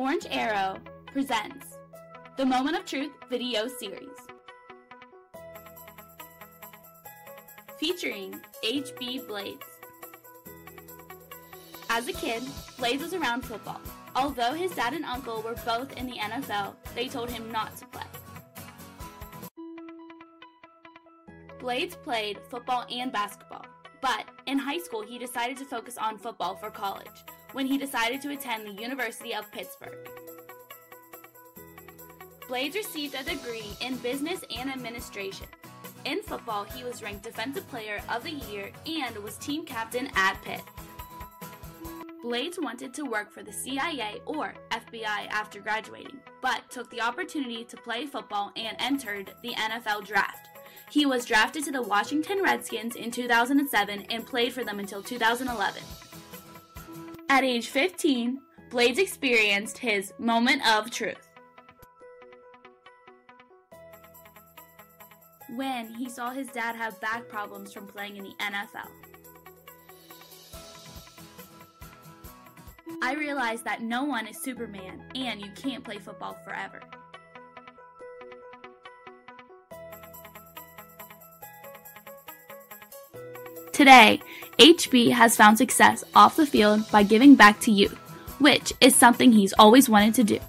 Orange Arrow presents the Moment of Truth video series. Featuring HB Blades. As a kid, Blades was around football. Although his dad and uncle were both in the NFL, they told him not to play. Blades played football and basketball, but in high school he decided to focus on football for college when he decided to attend the University of Pittsburgh. Blades received a degree in business and administration. In football, he was ranked Defensive Player of the Year and was team captain at Pitt. Blades wanted to work for the CIA or FBI after graduating, but took the opportunity to play football and entered the NFL draft. He was drafted to the Washington Redskins in 2007 and played for them until 2011. At age 15, Blades experienced his moment of truth. When he saw his dad have back problems from playing in the NFL. I realized that no one is Superman and you can't play football forever. Today, HB has found success off the field by giving back to youth, which is something he's always wanted to do.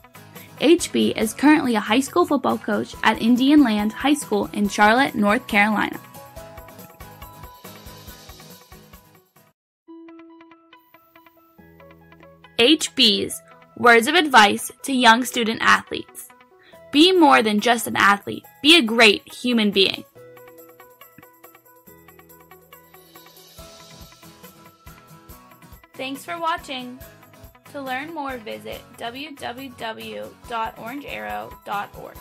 HB is currently a high school football coach at Indian Land High School in Charlotte, North Carolina. HB's words of advice to young student athletes. Be more than just an athlete, be a great human being. Thanks for watching. To learn more, visit www.orangearrow.org.